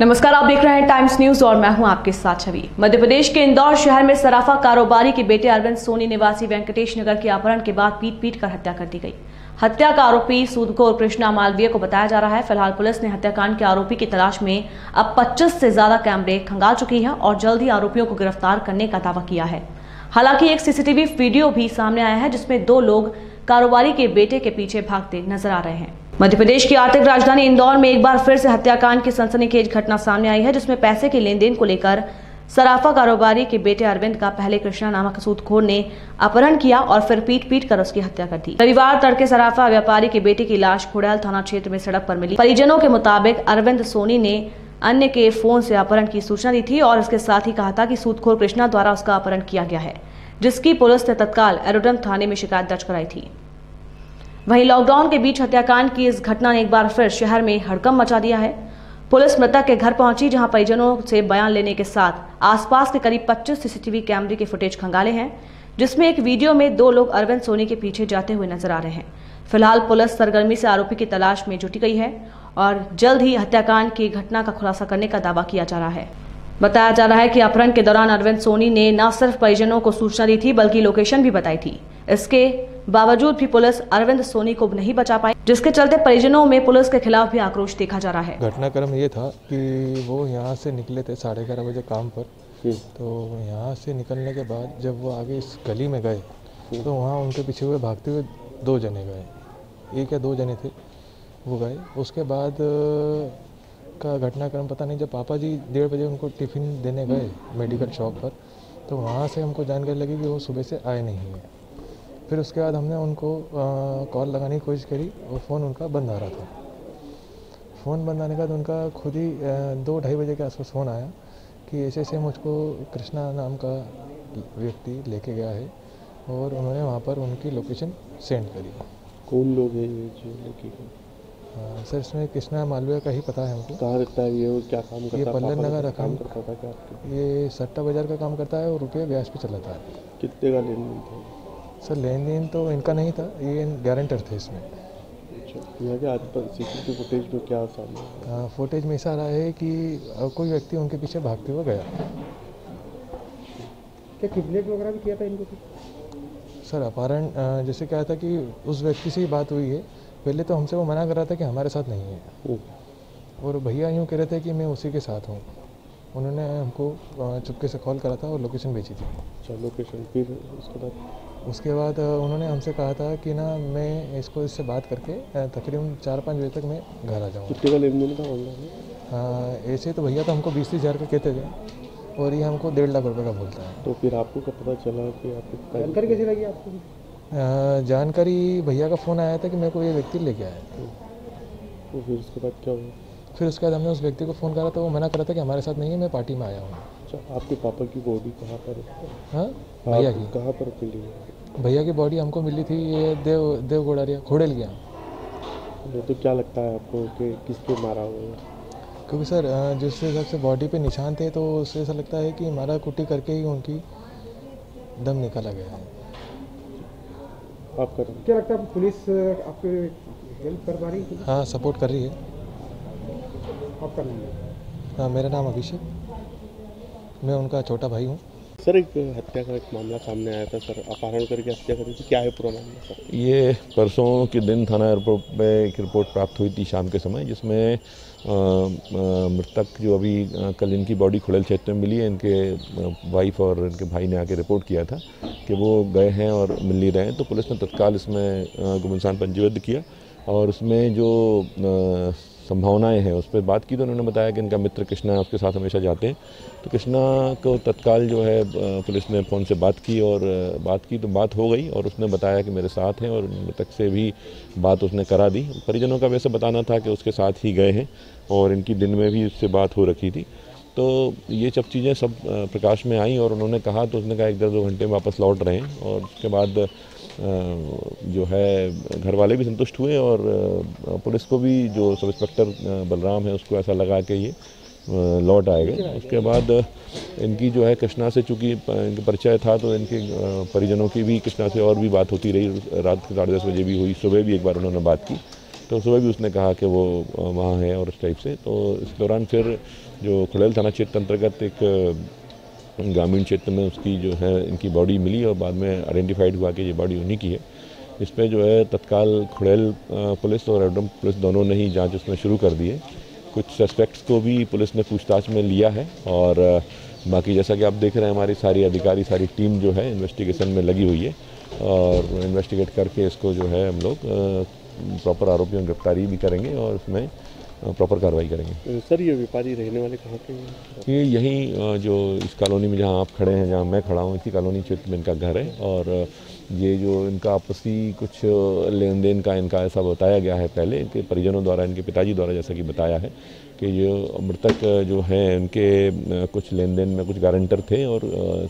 नमस्कार, आप देख रहे हैं टाइम्स न्यूज़ और मैं हूँ आपके साथ छवि। मध्य प्रदेश के इंदौर शहर में सराफा कारोबारी के बेटे अरविंद सोनी निवासी वेंकटेश नगर के अपहरण के बाद पीट पीट कर हत्या कर दी गई। हत्या का आरोपी सूदखोर कृष्णा मालवीय को बताया जा रहा है। फ़िलहाल पुलिस ने हत्याकांड के आरोपी की तलाश में अब 25 से ज़्यादा कैमरे खंगाल चुकी है और जल्द ही आरोपियों को गिरफ़्तार करने का दावा किया है। हालाँकि एक सीसीटीवी वीडियो भी सामने आया है, जिसमें दो लोग कारोबारी के बेटे के पीछे भागते नज़र आ रहे हैं। मध्य प्रदेश की आर्थिक राजधानी इंदौर में एक बार फिर से हत्याकांड की सनसनीखेज घटना सामने आई है, जिसमें पैसे के लेन देन को लेकर सराफा कारोबारी के बेटे अरविंद का पहले कृष्णा नामक सूदखोर ने अपहरण किया और फिर पीट पीट कर उसकी हत्या कर दी। रविवार तड़के सराफा व्यापारी के बेटे की लाश खुड़ैल थाना क्षेत्र में सड़क पर मिली। परिजनों के मुताबिक अरविंद सोनी ने अन्य के फ़ोन से अपहरण की सूचना दी थी और इसके साथ ही कहा था कि सूदखोर कृष्णा द्वारा उसका अपहरण किया गया है, जिसकी पुलिस ने तत्काल एरोडम थाने में शिकायत दर्ज कराई थी। वहीं लॉकडाउन के बीच हत्याकांड की इस घटना ने एक बार फिर शहर में हड़कम मचा दिया है। पुलिस मृतक के घर पहुँची, जहाँ परिजनों से बयान लेने के साथ आसपास के करीब 25 सीसीटीवी कैमरे के फुटेज खंगाले हैं, जिसमें एक वीडियो में दो लोग अरविंद सोनी के पीछे जाते हुए नज़र आ रहे हैं। फ़िलहाल पुलिस सरगर्मी से आरोपी की तलाश में जुटी गई है और जल्द ही हत्याकांड की घटना का खुलासा करने का दावा किया जा रहा है। बताया जा रहा है कि अपहरण के दौरान अरविंद सोनी ने न सिर्फ़ परिजनों को सूचना दी थी, बल्कि लोकेशन भी बताई थी। इसके बावजूद भी पुलिस अरविंद सोनी को नहीं बचा पाई जिसके चलते परिजनों में पुलिस के खिलाफ भी आक्रोश देखा जा रहा है। घटनाक्रम ये था कि वो यहाँ से निकले थे साढ़े ग्यारह बजे काम पर। तो यहाँ से निकलने के बाद जब वो आगे इस गली में गए तो वहाँ उनके पीछे हुए भागते हुए दो जने गए। एक या दो जने थे वो गए। उसके बाद का घटनाक्रम पता नहीं जब पापा जी डेढ़ बजे उनको टिफ़िन देने गए मेडिकल शॉप पर तो वहाँ से हमको जानकारी लगी कि वो सुबह से आए नहीं हैं। फिर उसके बाद हमने उनको कॉल लगाने की कोशिश करी और फ़ोन उनका बंद आ रहा था। फ़ोन बंद आने के बाद उनका खुद ही दो ढाई बजे के आसपास फ़ोन आया कि ऐसे ऐसे मुझको कृष्णा नाम का व्यक्ति लेके गया है और उन्होंने वहाँ पर उनकी लोकेशन सेंड करी। कौन लोग हैं ये जो लेके गए सर इसमें कृष्णा मालवीय का ही पता है हमको। कहाँ रहता है ये और क्या काम करता ये है पल्लर नगर का काम करता था क्या ये सट्टा बाज़ार का काम करता है और रुपये ब्याज पे चलाता है। कितने का लेन देन था? सर लेन देन तो इनका नहीं था ये गारंटर थे इसमें। अच्छा फुटेज में क्या सामने हाँ, फुटेज में ऐसा रहा है कि कोई व्यक्ति उनके पीछे भागते हुए गया। क्या किडनैप वगैरह भी किया था इनको? सर अपहरण जैसे क्या था कि उस व्यक्ति से ही बात हुई है। पहले तो हमसे वो मना कर रहा था कि हमारे साथ नहीं है। और भैया यूँ कह रहे थे कि मैं उसी के साथ हूँ। उन्होंने हमको चुपके से कॉल करा था और लोकेशन भेजी थी। अच्छा लोकेशन फिर उसके बाद? उसके बाद उन्होंने हमसे कहा था कि ना मैं इसको इससे बात करके तकरीबन चार पाँच बजे तक मैं घर आ जाऊँगा। कितने का लेन देन था ऑनलाइन हाँ, ऐसे तो भैया तो हमको बीस तीस हज़ार का कहते थे और ये हमको डेढ़ लाख रुपए का बोलता है। तो फिर आपको कब पता चला कि आपके जानकारी कैसे लगी आपको? जानकारी भैया का फ़ोन आया था कि मेरे को ये व्यक्ति लेके आया तो फिर उसके बाद क्या हुआ? फिर उसके बाद हमने उस व्यक्ति को फ़ोन करा तो वो मना करा था कि हमारे साथ नहीं है मैं पार्टी में आया हूँ। अच्छा आपके पापा की बॉडी कहाँ पर हाँ? भैया की। कहाँ पर मिली भैया की बॉडी हमको मिली थी ये देव देव गोड़ारिया खोड़ेल गया ये तो क्या लगता है आपको कि किसके मारा हुआ है? क्योंकि सर जिस हिसाब से बॉडी पे निशान थे तो उससे ऐसा लगता है कि मारा कुटी करके ही उनकी दम निकाला गया है। आपका क्या लगता है पुलिस आपके हेल्प कर पा रही है? हाँ सपोर्ट कर रही है। आपका नाम हाँ मेरा नाम अभिषेक। मैं उनका छोटा भाई हूँ। सर एक हत्या का एक मामला सामने आया था सर। अपहरण करके हत्या करी थी। क्या है पूरा मामला सर? ये परसों के दिन थाना एयरपोर्ट पे एक रिपोर्ट प्राप्त हुई थी शाम के समय जिसमें मृतक जो अभी कल इनकी बॉडी खुड़ैल क्षेत्र में मिली है इनके वाइफ और इनके भाई ने आके रिपोर्ट किया था कि वो गए हैं और मिल नहीं रहे हैं। तो पुलिस ने तत्काल इसमें गुमनसान पंजीबद्ध किया और उसमें जो संभावनाएँ हैं, उस पर बात की तो उन्होंने बताया कि इनका मित्र कृष्णा उसके साथ हमेशा जाते हैं। तो कृष्णा को तत्काल जो है पुलिस ने फ़ोन से बात की और बात की तो बात हो गई और उसने बताया कि मेरे साथ हैं और मृतक से भी बात उसने करा दी। परिजनों का वैसे बताना था कि उसके साथ ही गए हैं और इनकी दिन में भी उससे बात हो रखी थी। तो ये सब चीज़ें सब प्रकाश में आई और उन्होंने कहा तो उसने कहा, एक डेढ़ दो घंटे वापस लौट रहे हैं। और उसके बाद जो है घर वाले भी संतुष्ट हुए और पुलिस को भी जो सब इंस्पेक्टर बलराम है, उसको ऐसा लगा के ये लौट आए गए। उसके बाद इनकी जो है, कृष्णा से चूँकि इनका परिचय था तो इनके परिजनों की भी कृष्णा से और भी बात होती रही। रात के साढ़े दस बजे भी हुई, सुबह भी एक बार उन्होंने बात की। तो सुबह भी उसने कहा कि वो वहाँ है और इस टाइप से। तो इस दौरान फिर जो खुड़ैल थाना क्षेत्र अंतर्गत एक ग्रामीण क्षेत्र में उसकी जो है, इनकी बॉडी मिली और बाद में आइडेंटिफाइड हुआ कि ये बॉडी उन्हीं की है। इस पर जो है, तत्काल खुड़ैल पुलिस और एडम पुलिस दोनों ने ही जाँच उसमें शुरू कर दी है। कुछ सस्पेक्ट्स को भी पुलिस ने पूछताछ में लिया है और बाकी जैसा कि आप देख रहे हैं, हमारी सारी अधिकारी, सारी टीम जो है इन्वेस्टिगेशन में लगी हुई है और इन्वेस्टिगेट करके इसको जो है हम लोग प्रॉपर आरोपियों की गिरफ्तारी भी करेंगे और उसमें प्रॉपर कार्रवाई करेंगे। सर ये व्यापारी रहने वाले कहाँ के हैं? ये यहीं जो इस कॉलोनी में जहाँ आप खड़े हैं जहाँ मैं खड़ा हूँ इसी कॉलोनी क्षेत्र में इनका घर है और ये जो इनका आपसी कुछ लेन देन का इनका ऐसा बताया गया है पहले इनके परिजनों द्वारा इनके पिताजी द्वारा जैसा कि बताया है कि ये मृतक जो हैं इनके कुछ लेन देन में कुछ गारंटर थे और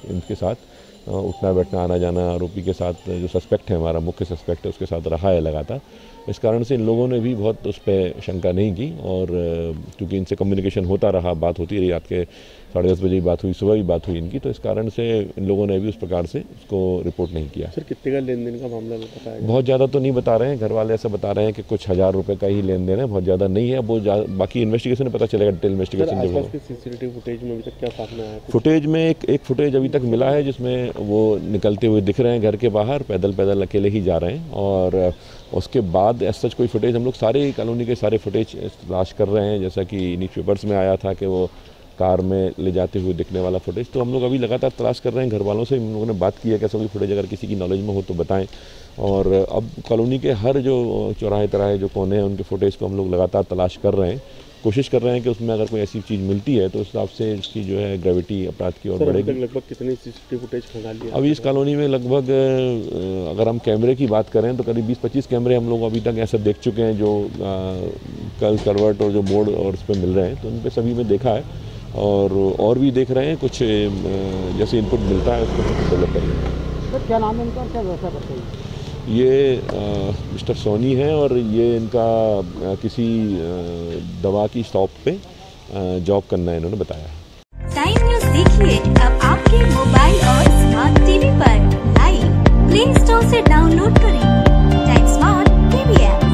इनके साथ उठना बैठना आना जाना आरोपी के साथ जो सस्पेक्ट है हमारा मुख्य सस्पेक्ट है उसके साथ रहा है लगातार। इस कारण से इन लोगों ने भी बहुत उस पर शंका नहीं की और क्योंकि इनसे कम्युनिकेशन होता रहा बात होती रही रात के साढ़े दस बजे की बात हुई सुबह भी बात हुई इनकी तो इस कारण से इन लोगों ने भी उस प्रकार से उसको रिपोर्ट नहीं किया। सर कितने का लेन देन का मामला बताया बहुत ज़्यादा तो नहीं बता रहे हैं घर वाले ऐसा बता रहे हैं कि कुछ हज़ार रुपये का ही लेन देन है बहुत ज़्यादा नहीं है वो बाकी इन्वेस्टिगेशन में पता चलेगा डिटेल इन्वेस्टिगेशन फुटेज में अभी तक क्या फुटेज में एक फुटेज अभी तक मिला है जिसमें वो निकलते हुए दिख रहे हैं घर के बाहर, पैदल पैदल अकेले ही जा रहे हैं और उसके बाद ऐसा सच कोई फुटेज हम लोग सारे कॉलोनी के सारे फुटेज तलाश कर रहे हैं, जैसा कि न्यूज़ पेपर्स में आया था कि वो कार में ले जाते हुए दिखने वाला फुटेज तो हम लोग अभी लगातार तलाश कर रहे हैं घर वालों से हम लोगों ने बात की है कि ऐसा कोई फुटेज अगर किसी की नॉलेज में हो तो बताएँ। और अब कॉलोनी के हर जो चौराहे तराहे जो कोने हैं, उनके फुटेज को हम लोग लगातार तलाश कर रहे हैं। कोशिश कर रहे हैं कि उसमें अगर कोई ऐसी चीज़ मिलती है तो उस हिसाब से इसकी जो है ग्रेविटी अपराध की ओर अभी बढ़ेगी। लगभग कितने सीसीटीवी फुटेज खंगाल लिया अभी इस कॉलोनी में लगभग अगर हम कैमरे की बात करें तो करीब 20-25 कैमरे हम लोग अभी तक ऐसे देख चुके हैं जो कल करवट और जो बोर्ड और उस पर मिल रहे हैं तो उन पर सभी में देखा है। और और भी देख रहे हैं कुछ जैसे इनपुट मिलता है उसको डेवलप करेंगे। क्या नाम है इनका क्या व्यवसाय करते हैं? ये मिस्टर सोनी हैं और ये इनका किसी दवा की शॉप पे जॉब करना है इन्होंने बताया टाइम न्यूज़ देखिए अब आपके मोबाइल और स्मार्ट टीवी पर। लाइव प्ले स्टोर से डाउनलोड करें। Time smart TV app